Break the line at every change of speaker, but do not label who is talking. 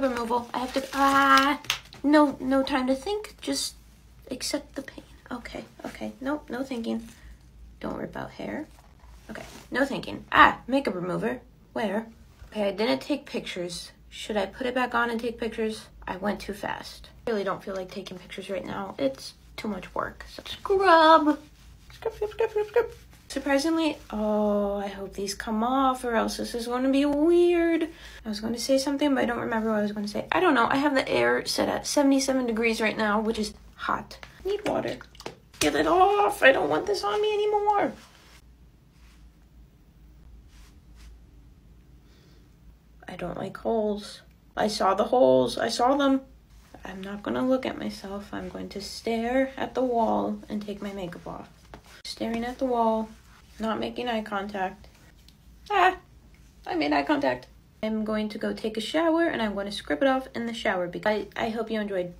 Removal. I have to, ah, no, no time to think. Just accept the pain. Okay, okay. Nope, no thinking. Don't rip out hair. Okay, no thinking. Ah, makeup remover. Where? Okay, I didn't take pictures. Should I put it back on and take pictures? I went too fast. I really don't feel like taking pictures right now. It's too much work. So scrub. Scrub, scrub, scrub, scrub, scrub. Surprisingly, oh, I hope these come off or else this is going to be weird. I was going to say something, but I don't remember what I was going to say. I don't know. I have the air set at 77 degrees right now, which is hot. Need water. Get it off. I don't want this on me anymore. I don't like holes. I saw the holes. I saw them. I'm not going to look at myself. I'm going to stare at the wall and take my makeup off. Staring at the wall, not making eye contact. Ah, I made eye contact. I'm going to go take a shower and I'm going to scrub it off in the shower because I, I hope you enjoyed